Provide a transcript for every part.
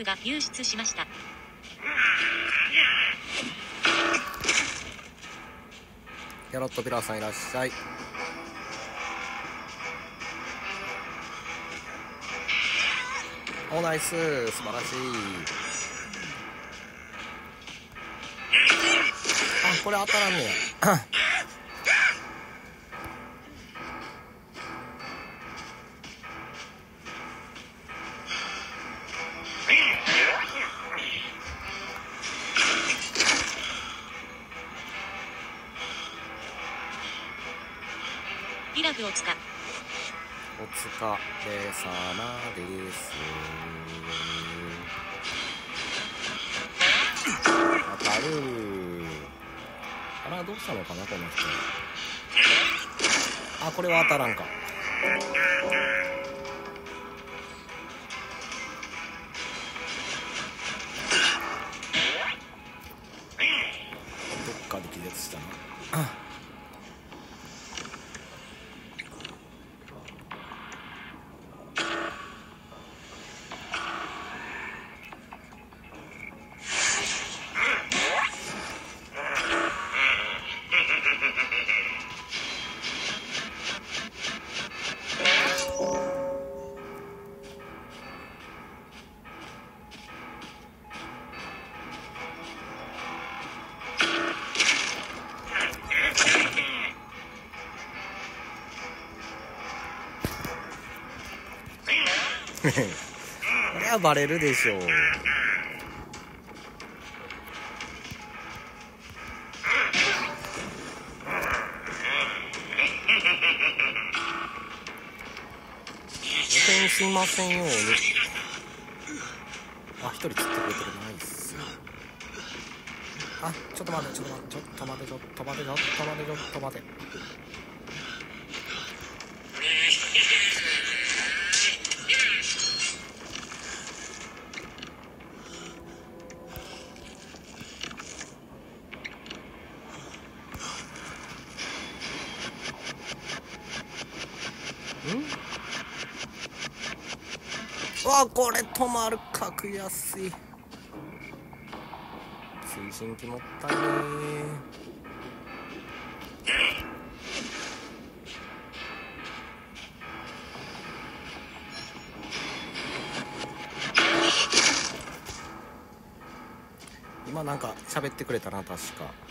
フが流出しました。ギャロットピラーさんいらっしゃい。おナイス。素晴らしい。あこれ当たらんねや。ピラフを使お疲れ様です。当たるあらどうしたのかなこの人あこれは当たらんか。どっかで気絶したな。これはバレるでしょう。汚染しませんよあ一人釣ってくれてる。ナイス。あちょっと待ってちょっと待ってちょっと待ってちょっと待ってちょっと待ってちょっと待って。これ止まるか悔しい推進機もったいね。今なんか喋ってくれたな確か。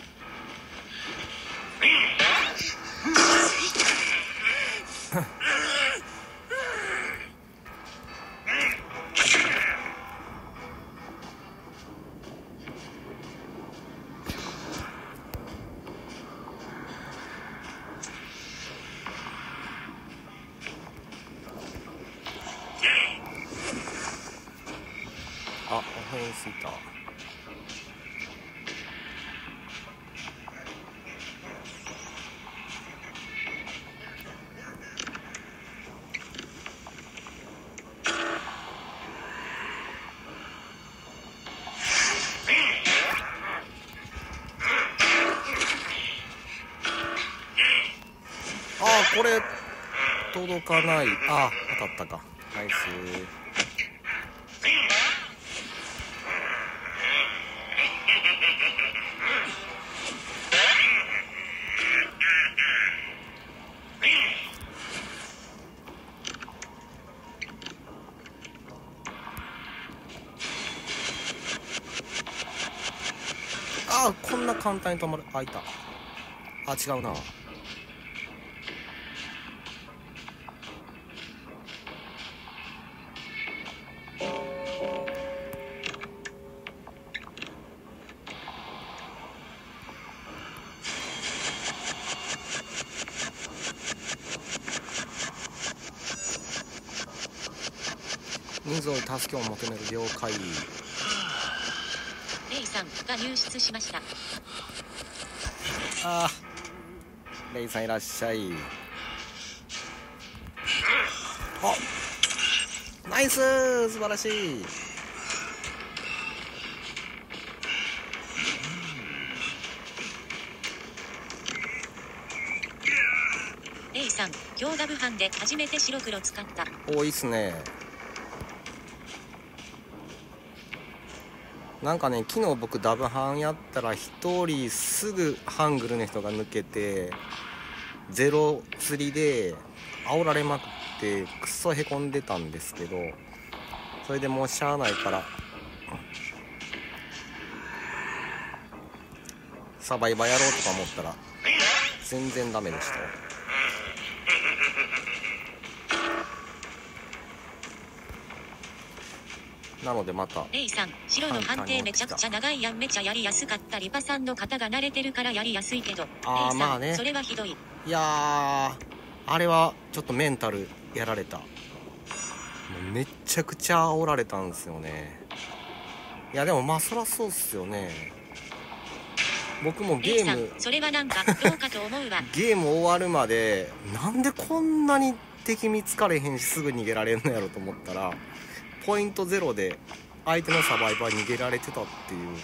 届かない。あ当たったか。ナイス。あこんな簡単に止まる。あいた。あ違うな。人数に助けを求める了解。レイさんが流出しました。あーレイさんいらっしゃい。あ。ナイス。素晴らしい。レイさん強ダブ班で初めて白黒使った。多いっすねなんかね昨日僕ダブハンやったら1人すぐハングルの人が抜けてゼロ釣りで煽られまくってくっそへこんでたんですけどそれでもうしゃあないからサバイバーやろうとか思ったら全然ダメでした。なのでまた。レイさん、白の判定めちゃくちゃ長いやんめちゃやりやすかったリパさんの方が慣れてるからやりやすいけど、レイさん、あーまあね。それはひどい。いやーあれはちょっとメンタルやられた。もうめっちゃくちゃ煽られたんですよね。いやでもまあそらそうっすよね。僕もゲーム、それはなんかどうかと思うわ。ゲーム終わるまでなんでこんなに敵見つかれへんしすぐ逃げられんのやろと思ったらポイントゼロで相手のサバイバー逃げられてたっていうね。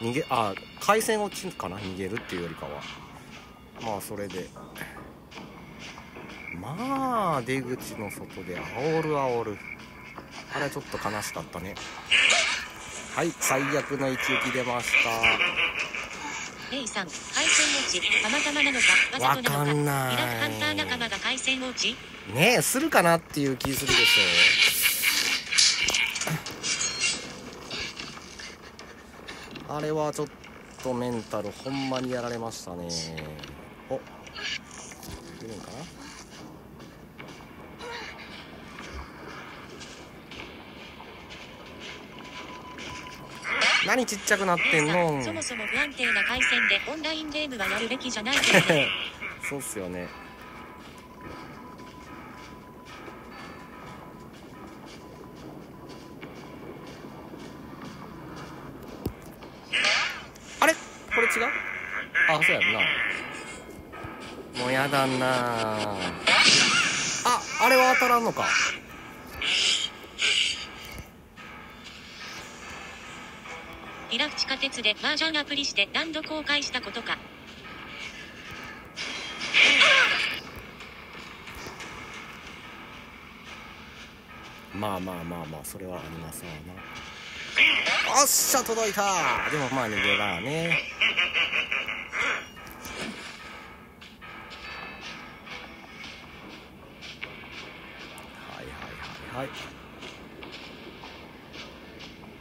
逃げあ回線落ちかな？逃げるっていうよりかは。まあそれで。まあ出口の外で煽る煽る。あれはちょっと悲しかったね。はい最悪の一撃出ました。レイさん、ち、たまたまなのか、わざとなのか、かんない。ミラクハンター仲間が回線落ちねえするかなっていう気するでしょあれはちょっとメンタルほんまにやられましたねおいるんかな何ちっちゃくなってんの？そもそも不安定な回線でオンラインゲームはやるべきじゃないけどね。そうっすよね。あれ？これ違う？あそうやんな。もうやだなああれは当たらんのかイラク地下鉄で麻雀アプリして何度公開したことか。まあまあまあまあそれはありますわな。おっしゃ届いた。でもまあ逃げらね。はいはいはいはい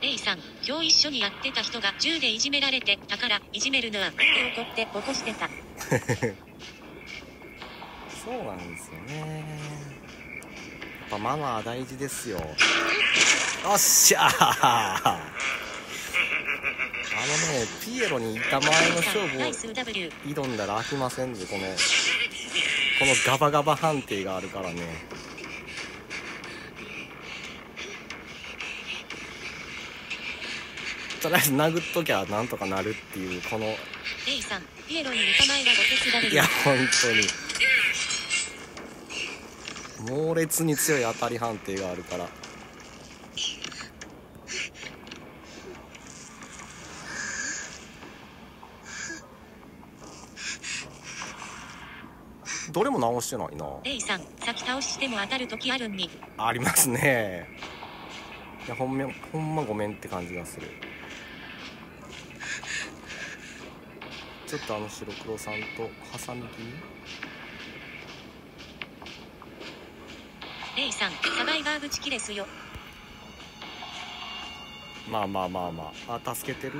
レイさん、今日一緒にやってた人が銃でいじめられてたから、いじめるのは、って怒って起こしてた。そうなんですよねやっぱマナー大事ですよおっしゃー あのねピエロに板前の勝負を。挑んだら飽きませんでこのこのガバガバ判定があるからねとりあえず殴っときゃなんとかなるっていうこのレイさん、ピエロに見たまえがご手伝れるいや。本当に。猛烈に強い当たり判定があるから。どれも直してないな。レイさん、先倒ししても当たる時あるんに。ありますね。いやほんめほんまごめんって感じがするちょっとあの白黒さんと挟み気？味レイさん、サバイバーブチキレスよ。まあまあまあまああ助けてる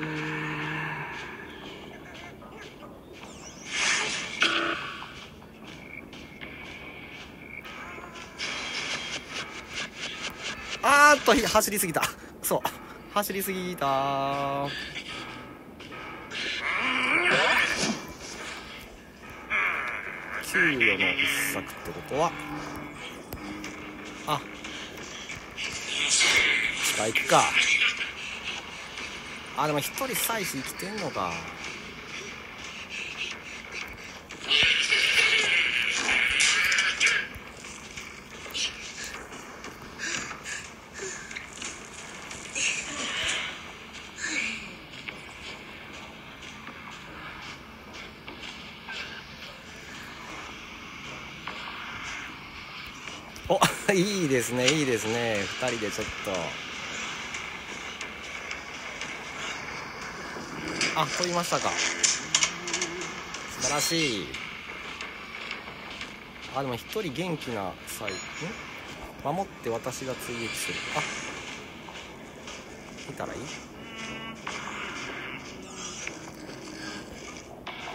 あーっと走りすぎた。そう。走りすぎた給与の一作ってことはあ下行くかあでも一人妻子生きてんのかおいいですねいいですね。2人でちょっと。あ取りましたか。素晴らしい。あでも1人元気な際ん？守って私が追撃する。あ見たらいい？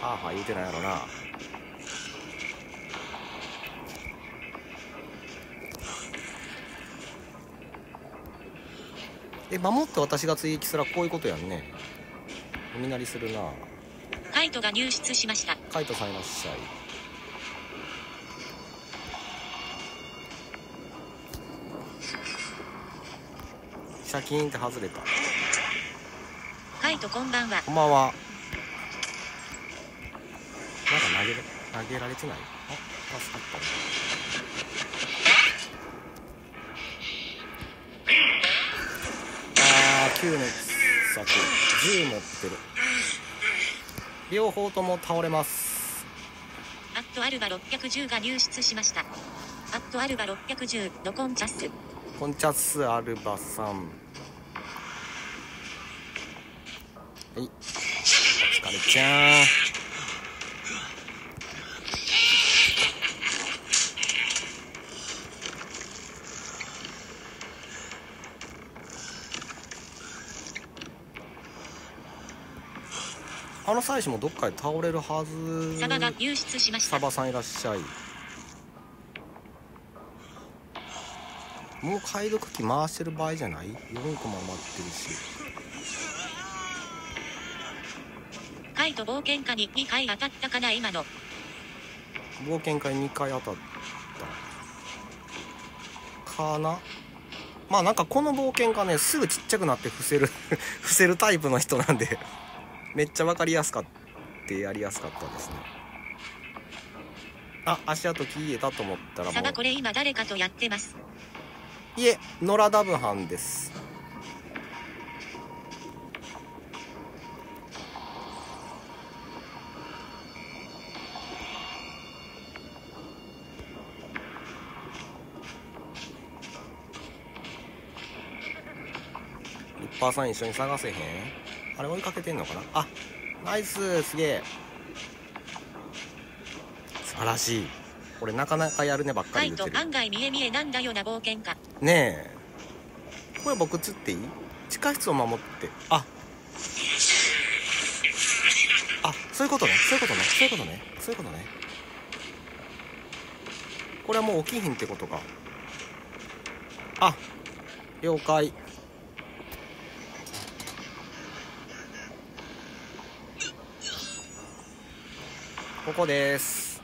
ああはあ言うてないやろな。え守って私が追撃すらこういうことやんね。おみなりするな。カイトが入室しました。カイトさんいらっしゃい。シャキーンって外れた。カイトこんばんは。こんばんは。なんか投げら投げられてない？あ助かったあー9の策10持ってる。両方とも倒れます。アットアルバ610が入室しました。アットアルバ610のコンチャス。コンチャスアルバさんはい。お疲れちゃんあの妻子もどっかで倒れるはずサバが入室しました。サバさんいらっしゃい。もう解読機回してる場合じゃない？4個も余ってるし。カイト冒険家に2回当たったかな今の。冒険会2回当たった。かな？まあなんかこの冒険家ねすぐちっちゃくなって伏せる 伏せるタイプの人なんでめっちゃ分かりやすかってやりやすかったですね。あ足跡消えたと思ったらもサバこれ今誰かとやってます。ういえ野良ダブハンです。パーさん一緒に探せへん？あれ追いかけてんのかな？あナイスすげえ。素晴らしい。これなかなかやるねばっかり言ってる。ト案外見え見えなんだよな冒険家。ねえ。これ僕釣っていい？地下室を守って。あ。あそういうことね。そういうことね。そういうことね。そういうことね。これはもう起きひんってことか。あ了解ここです。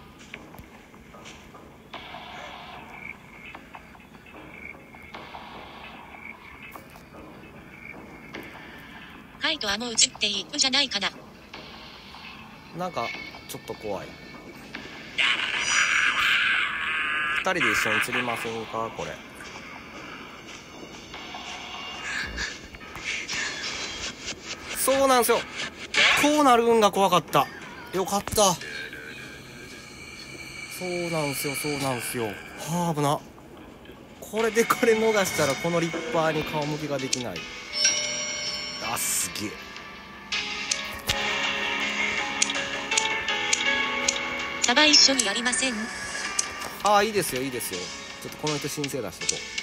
カイトはもう映っていいじゃないかな。なんかちょっと怖い。二人で一緒に釣りませんか？これ。そうなんですよ。こうなるんが怖かった。よかったそうなんすよそうなんすよ。はあ危な。これでこれ逃したらこのリッパーに顔向きができない。あすげえ。サバ一緒にやりません？ああいいですよいいですよ。ちょっとこの人申請出しとこう